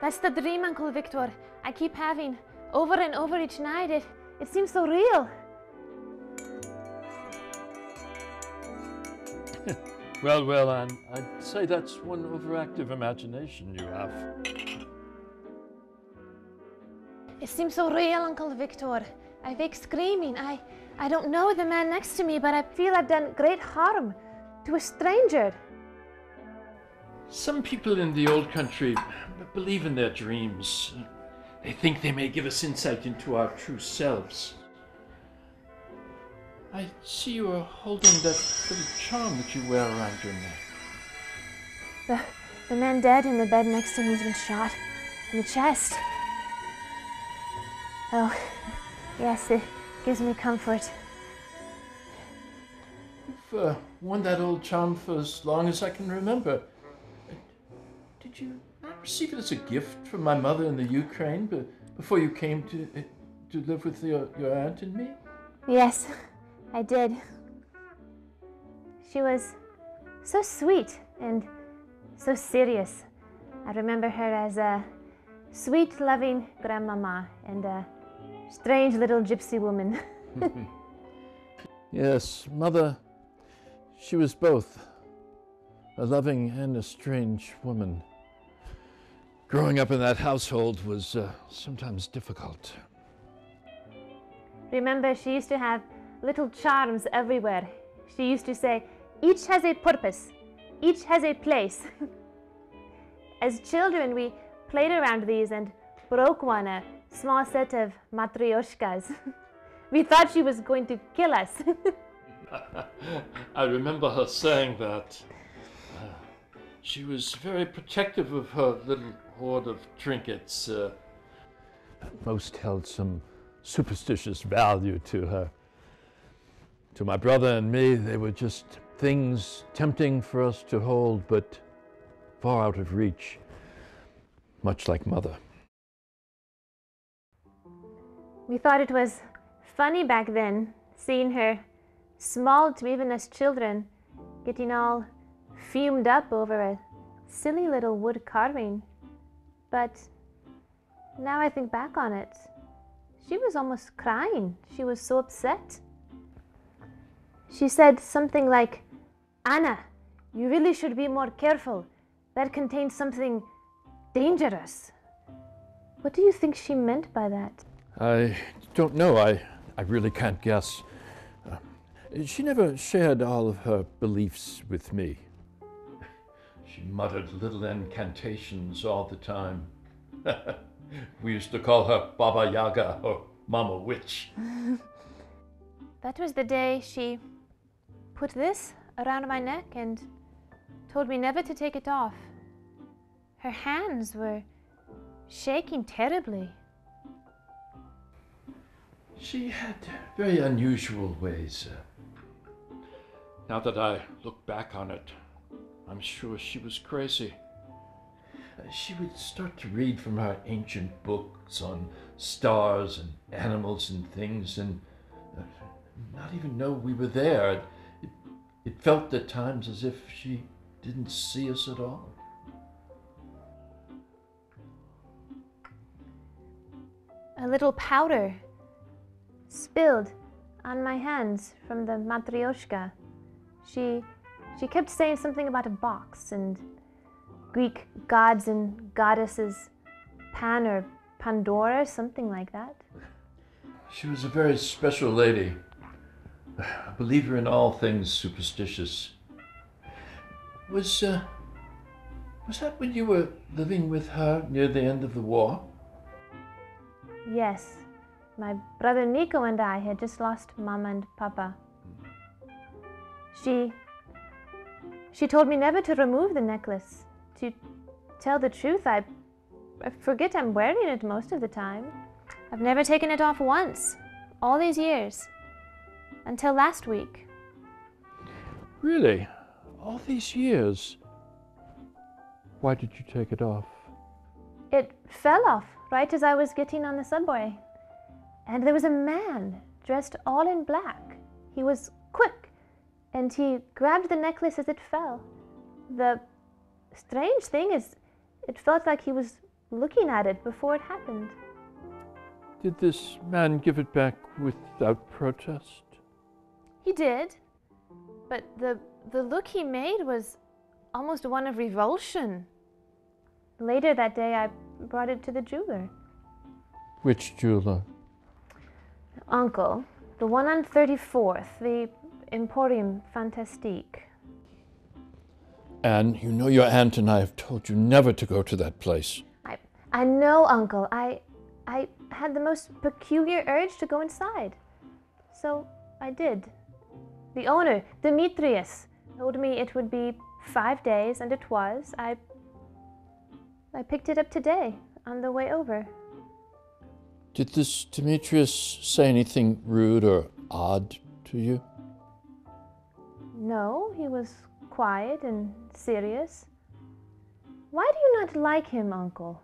the dream, Uncle Victor. I keep having over and over each night. It, it seems so real. Well, well, Anne, I'd say that's one overactive imagination you have. It seems so real, Uncle Victor. I wake screaming. I, I don't know the man next to me, but I feel I've done great harm to a stranger. Some people in the old country believe in their dreams. They think they may give us insight into our true selves. I see you are holding that little charm that you wear around your neck. The, the man dead in the bed next to me has been shot in the chest. Oh, yes, it gives me comfort. I've uh, worn that old charm for as long as I can remember. Did you receive it as a gift from my mother in the Ukraine be- before you came to, uh, to live with your, your aunt and me? Yes, I did. She was so sweet and so serious. I remember her as a sweet, loving grandmama and a strange little gypsy woman. Yes, mother, she was both a loving and a strange woman. Growing up in that household was uh, sometimes difficult. remember, she used to have little charms everywhere. She used to say, each has a purpose, each has a place. As children, we played around these and broke one, a small set of matryoshkas. we thought she was going to kill us. I remember her saying that. Uh, she was very protective of her little hoard of trinkets. Uh, most held some superstitious value to her. To my brother and me, they were just things tempting for us to hold, but far out of reach, much like mother. we thought it was funny back then, seeing her small to even us children, getting all fumed up over a silly little wood carving. But now I think back on it, she was almost crying. She was so upset. She said something like, Anna, you really should be more careful. That contains something dangerous. What do you think she meant by that? I don't know. I, I really can't guess. Uh, she never shared all of her beliefs with me. She muttered little incantations all the time. we used to call her Baba Yaga or Mama Witch. That was the day she put this around my neck and told me never to take it off. Her hands were shaking terribly. She had very unusual ways. uh. Now that I look back on it, I'm sure she was crazy. Uh, She would start to read from her ancient books on stars and animals and things and uh, not even know we were there. It, it, it felt at times as if she didn't see us at all. A little powder spilled on my hands from the matryoshka. She she kept saying something about a box and Greek gods and goddesses, Pan or Pandora, something like that. She was a very special lady, a believer in all things superstitious. Was uh, was that when you were living with her near the end of the war? Yes, my brother Nico and I had just lost Mama and Papa. She she told me never to remove the necklace. To tell the truth, I, I forget I'm wearing it most of the time. I've never taken it off once, all these years, until last week. Really? All these years? Why did you take it off? It fell off right as I was getting on the subway. And there was a man dressed all in black. He was quick, and he grabbed the necklace as it fell. The strange thing is, it felt like he was looking at it before it happened. Did this man give it back without protest? He did, but the, the look he made was almost one of revulsion. Later that day, I brought it to the jeweler. Which jeweler? Uncle, the one on 34th, the Emporium Fantastique. Anne, you know your aunt and I have told you never to go to that place. I, I know, Uncle. I, I had the most peculiar urge to go inside. So I did. The owner, Demetrius, told me it would be five days, and it was. I, I picked it up today on the way over. Did this Demetrius say anything rude or odd to you? No, he was quiet and serious. Why do you not like him, Uncle?